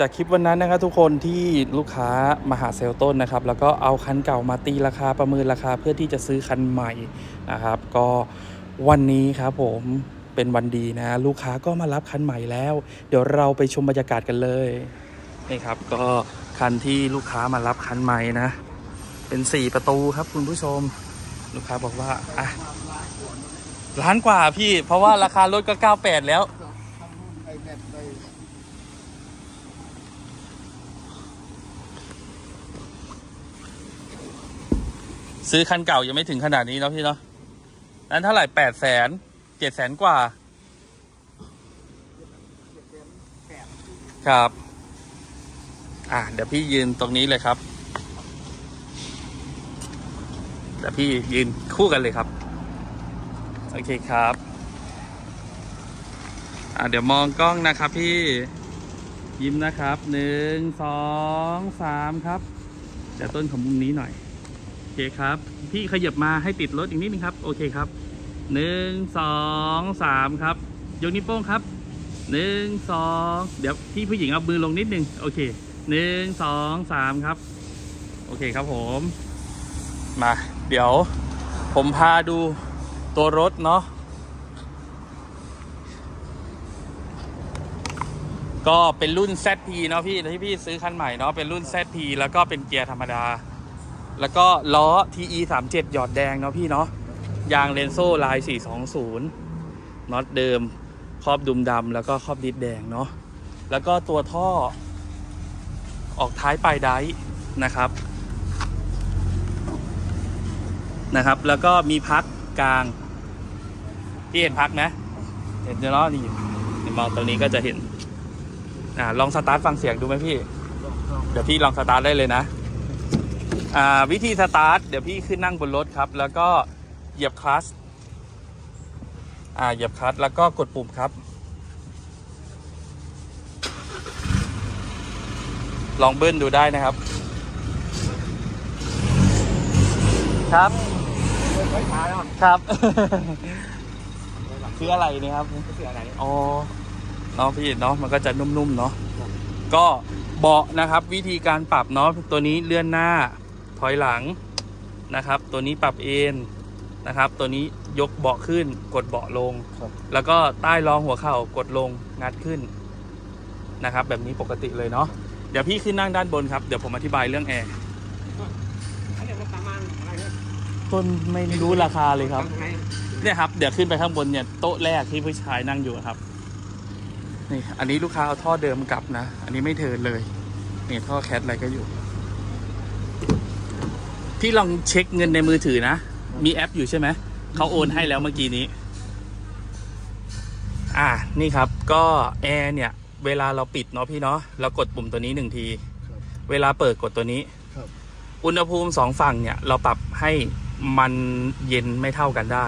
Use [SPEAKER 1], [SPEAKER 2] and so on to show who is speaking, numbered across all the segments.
[SPEAKER 1] จากคลิปวันนั้นนะครับทุกคนที่ลูกค้ามาหาเซลต้นนะครับ แล้วก็เอาคันเก่ามาตีราคาประเมินราคาเพื่อที่จะซื้อคันใหม่นะครับ ก็วันนี้ครับผมเป็นวันดีนะ ลูกค้าก็มารับคันใหม่แล้ว เดี๋ยวเราไปชมบรรยากาศกันเลยนี่ครับ ก็คันที่ลูกค้ามารับคันใหม่นะ เป็นสี่ประตูครับคุณผู้ชม ลูกค้าบอกว่าอะล้านกว่าพี่ เพราะว่าราคารถก็ 98 แล้ว ซื้อคันเก่ายังไม่ถึงขนาดนี้เนาะพี่เนาะนั้นเท่าไหร่แปดแสนเจ็ดแสนกว่า ครับ อะเดี๋ยวพี่ยืนตรงนี้เลยครับ เดี๋ยวพี่ยืนคู่กันเลยครับ โอเคครับ อะเดี๋ยวมองกล้องนะครับพี่ยิ้มนะครับหนึ่งสองสามครับเดี๋ยวต้นของมุมนี้หน่อย เคครับ พี่ขยับมาให้ติดรถอีกนิดนึงครับ โอเคครับหนึ่งสองสามครับยกนิ้วโป้งครับหนึ่งสองเดี๋ยวพี่ผู้หญิงเอามือลงนิดนึงโอเคหนึ่งสองสามครับ โอเคครับผม มา เดี๋ยว ผมพาดูตัวรถเนาะก็เป็นรุ่น ZP เนาะพี่ที่พี่ซื้อคันใหม่เนาะเป็นรุ่น ZP แล้วก็เป็นเกียร์ธรรมดา แล้วก็ล้อ TE 3 7หยอดแดงเนาะพี่เนาะยางเลนโซ่ลาย 420น็อตเดิมครอบดุมดำแล้วก็ครอบดิสแดงเนาะแล้วก็ตัวท่อออกท้ายปลายไดนะครับนะครับ แล้วก็มีพักกลาง ที่เห็นพักไหมเห็นเนาะนี่นี่มองตรงนี้ก็จะเห็นอ่าลองสตาร์ทฟังเสียงดูไหมพี่ เดี๋ยวพี่ลองสตาร์ทได้เลยนะ วิธีสตาร์ทเดี๋ยวพี่ขึ้นนั่งบนรถครับ แล้วก็เหยียบคลัตช์เหยียบคลัตช์แล้วก็กดปุ่มครับ ลองเบิ้ลดูได้นะครับ ครับครับคืออะไรนี่ครับ
[SPEAKER 2] คืออะไร
[SPEAKER 1] อ๋อเนาะพี่เนาะมันก็จะนุ่มๆเนาะก็เบาะนะครับ วิธีการปรับเนาะตัวนี้เลื่อนหน้า ถอยหลังนะครับ ตัวนี้ปรับเอนนะครับ ตัวนี้ยกเบาะขึ้น กดเบาะลง
[SPEAKER 2] ครับ
[SPEAKER 1] แล้วก็ใต้รองหัวเข่ากดลงงัดขึ้นนะครับ แบบนี้ปกติเลยเนาะเดี๋ยวพี่ขึ้นนั่งด้านบนครับ เดี๋ยวผมอธิบายเรื่องแอร์
[SPEAKER 2] อันนี้มันประมาณอะไรครับ
[SPEAKER 1] ต้นไม่รู้ราคาเลยครับ
[SPEAKER 2] ทำไง
[SPEAKER 1] เนี่ยครับ เดี๋ยวขึ้นไปข้างบนเนี่ยโต๊ะแรกที่ผู้ชายนั่งอยู่ครับนี่อันนี้ลูกค้าเอาท่อเดิมกลับนะ อันนี้ไม่เทิร์นเลยนี่ท่อแคทอะไรก็อยู่ พี่ลองเช็คเงินในมือถือนะ มีแอปอยู่ใช่ไหม เขาโอนให้แล้วเมื่อกี้นี้ อ่า นี่ครับ ก็แอร์เนี่ย เวลาเราปิดเนาะพี่เนาะ เรากดปุ่มตัวนี้หนึ่งที เวลาเปิดกดตัวนี้
[SPEAKER 2] ครับ
[SPEAKER 1] อุณหภูมิสองฝั่งเนี่ย เราปรับให้มันเย็นไม่เท่ากันได้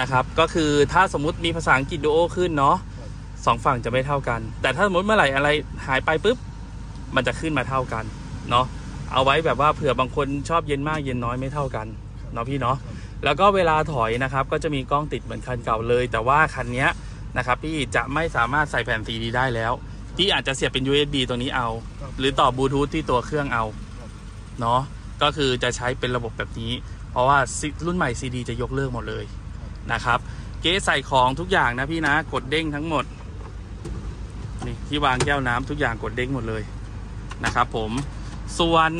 [SPEAKER 1] นะครับ ก็คือถ้าสมมติมีภาษาอังกฤษดูโอขึ้นเนาะสองฝั่งจะไม่เท่ากัน แต่ถ้าสมมติเมื่อไหร่อะไรหายไปปุ๊บ มันจะขึ้นมาเท่ากันเนาะ เอาไว้แบบว่าเผื่อบางคนชอบเย็นมากเย็นน้อยไม่เท่ากันเนาะพี่เนาะแล้วก็เวลาถอยนะครับ ก็จะมีกล้องติดเหมือนคันเก่าเลย แต่ว่าคันเนี้ยนะครับพี่จะไม่สามารถใส่แผ่นซีดีได้แล้วพี่อาจจะเสียบเป็น USB ตัวนี้เอา หรือต่อบลูทูธที่ตัวเครื่องเอาเนาะก็คือจะใช้เป็นระบบแบบนี้ เพราะว่าซิรุ่นใหม่ CD จะยกเลิกหมดเลยนะครับ เก๊ใส่ของทุกอย่างนะพี่นะ กดเด้งทั้งหมดนี่ที่วางแก้วน้ำทุกอย่างกดเด้งหมดเลยนะครับผม ส่วน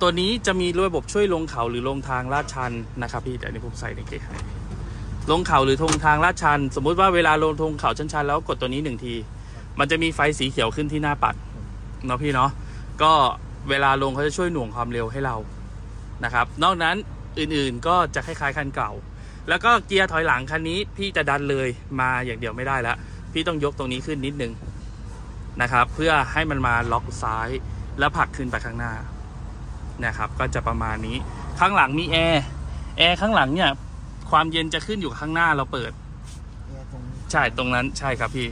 [SPEAKER 1] ตัวนี้จะมีระบบช่วยลงเขาหรือลงทางลาดชันนะครับพี่เดี๋ยวนี้ผมใส่ในเก๊ให้ลงเขาหรือทงทางลาดชัน สมมุติว่าเวลาลงทงเขาชันๆแล้วกดตัวนี้หนึ่งที มันจะมีไฟสีเขียวขึ้นที่หน้าปัดเนาะพี่เนาะก็เวลาลงเขาจะช่วยหน่วงความเร็วให้เรานะครับ นอกนั้นอื่นๆก็จะคล้ายๆคันเก่า แล้วก็เกียร์ถอยหลังคันนี้พี่จะดันเลยมาอย่างเดียวไม่ได้แล้วพี่ต้องยกตรงนี้ขึ้นนิดนึงนะครับ เพื่อให้มันมาล็อกซ้าย แล้วผลักขึ้นไปข้างหน้านะครับ ก็จะประมาณนี้ข้างหลังมีแอร์แอร์ข้างหลังเนี่ย ความเย็นจะขึ้นอยู่ข้างหน้าเราเปิด
[SPEAKER 2] เนี่ยตรง
[SPEAKER 1] ใช่ตรงนั้นใช่ครับพี่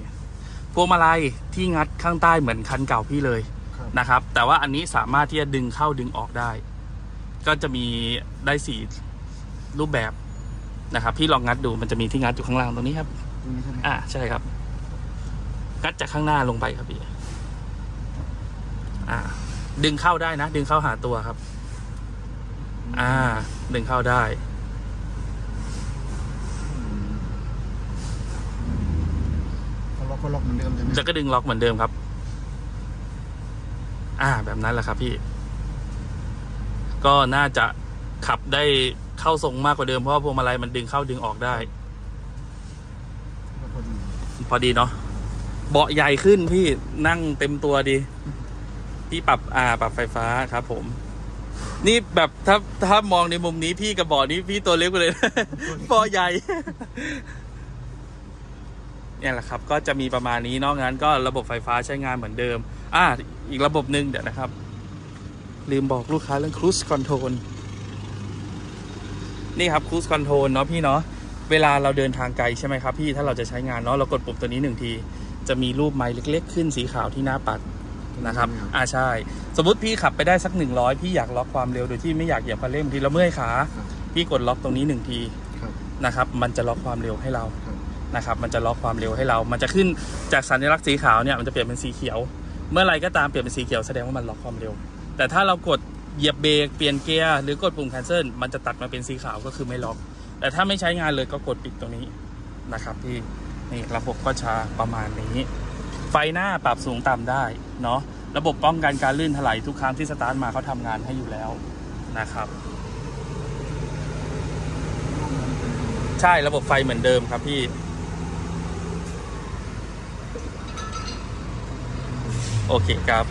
[SPEAKER 1] พวงมาลัยที่งัดข้างใต้เหมือนคันเก่าพี่เลย
[SPEAKER 2] ครับ
[SPEAKER 1] นะครับ แต่ว่าอันนี้สามารถที่จะดึงเข้าดึงออกได้ ก็จะมีได้สี่รูปแบบนะครับ พี่ลองงัดดูมันจะมีที่งัดอยู่ข้างล่างตรงนี้ครับ
[SPEAKER 2] ตรงนี้ใช่ไหม
[SPEAKER 1] อ่าใช่ครับ งัดจากข้างหน้าลงไปครับพี่ อ่า ดึงเข้าได้นะ ดึงเข้าหาตัวครับ อ่า ดึงเข้าได้
[SPEAKER 2] ล็อกเขาล็อกเหมือนเดิมใช่ไหม
[SPEAKER 1] จะก็ดึงล็อกเหมือนเดิมครับ อ่า แบบนั้นแหละครับพี่ ก็น่าจะขับได้เข้าทรงมากกว่าเดิมเพราะว่าพวงมาลัยมันดึงเข้าดึงออกได้
[SPEAKER 2] พอดี
[SPEAKER 1] เนาะเบาะใหญ่ขึ้นพี่นั่งเต็มตัวดี พี่ปรับอ่าปรับไฟฟ้าครับ ผม นี่แบบถ้าถ้ามองในมุมนี้พี่กับบาะนี้พี่ตัวเล็กกว่าเลยเบาะใหญ่ เนี่ยแหละครับ ก็จะมีประมาณนี้นอกนั้นก็ระบบไฟฟ้าใช้งานเหมือนเดิม อ่าอีกระบบหนึ่งเดี๋ยวนะครับ ลืมบอกลูกค้าเรื่อง cruise control นี่ครับ cruise control เนาะพี่เนาะเวลาเราเดินทางไกลใช่ไหมครับพี่ถ้าเราจะใช้งานเนาะเรากดปุ่มตัวนี้หนึ่งที จะมีรูปไม้เล็ก ๆ ขึ้นสีขาวที่หน้าปัด นะครับอ่าใช่ สมมติพี่ขับไปได้สักหนึ่งร้อยพี่อยากล็อกความเร็วโดยที่ไม่อยากเหยียบคันเร่งบางทีเราเมื่อยขา
[SPEAKER 2] ครับ
[SPEAKER 1] พี่กดล็อกตรงนี้หนึ่งที
[SPEAKER 2] ครับ
[SPEAKER 1] นะครับ มันจะล็อกความเร็วให้เรา
[SPEAKER 2] ครับ
[SPEAKER 1] นะครับ มันจะล็อกความเร็วให้เรา มันจะขึ้นจากสัญลักษณ์สีขาวเนี่ยมันจะเปลี่ยนเป็นสีเขียว เมื่อไรก็ตามเปลี่ยนเป็นสีเขียวแสดงว่ามันล็อกความเร็ว แต่ถ้าเรากดเหยียบเบรกเปลี่ยนเกียร์หรือกดปุ่ม cancel มันจะตัดมาเป็นสีขาวก็คือไม่ล็อก แต่ถ้าไม่ใช้งานเลยก็กดปิดตรงนี้นะครับพี่นี่ระบบก็จะประมาณนี้ ไฟหน้าปรับสูงต่ำได้เนาะระบบป้องกันการลื่นถลายทุกครั้งที่สตาร์ทมาเขาทำงานให้อยู่แล้วนะครับ ใช่ระบบไฟเหมือนเดิมครับพี่ โอเคครับ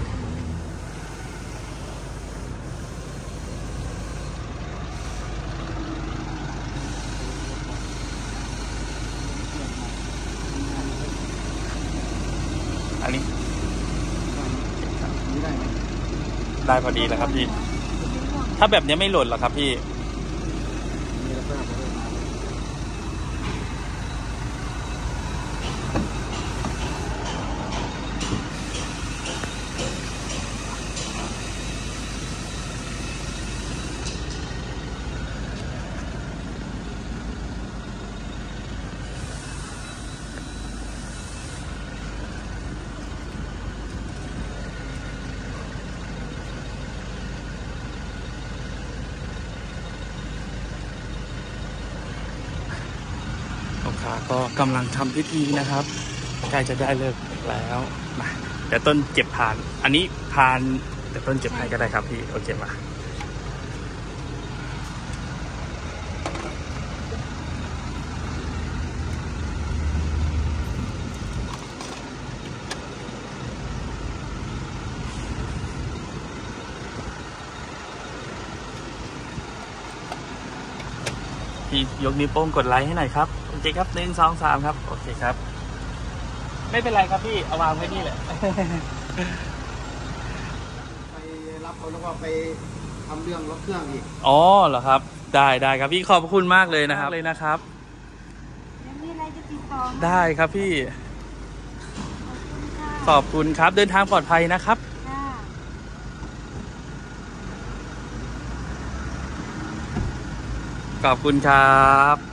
[SPEAKER 1] อันนี้
[SPEAKER 2] นี่ได้ไหม
[SPEAKER 1] ได้พอดีเลยครับพี่ ถ้าแบบนี้ไม่หล่นหรอครับพี่
[SPEAKER 2] นี่แล้วก็เอาไปเลย
[SPEAKER 1] ลูกค้าก็กำลังทำพิธีนะครับใกล้จะได้เลิกแล้วมาเดี๋ยวต้นเก็บผ่าน อันนี้ผ่านเดี๋ยวต้นเก็บให้ก็ได้ครับพี่โอเคมาพี่ยกนิ้วโป้งกดไลค์ให้หน่อยครับ โอเคครับหนึ่งสองสามครับ โอเคครับ ไม่เป็นไรครับพี่ เอาวางไว้นี่แหละ
[SPEAKER 2] ไปรับเขาแล้วก็ไปทำเรื่องรถเครื่องอีก
[SPEAKER 1] อ๋อเหรอครับ ได้ได้ครับพี่ขอบคุณมากเลยนะครับเลยนะครับ
[SPEAKER 3] ยังมีอะไรจะติดต่อไหม
[SPEAKER 1] ได้ครับพี่
[SPEAKER 3] ขอบคุณค่ะ
[SPEAKER 1] ขอบคุณครับ เดินทางปลอดภัยนะครับ
[SPEAKER 3] ค่ะ
[SPEAKER 1] ขอบคุณครับ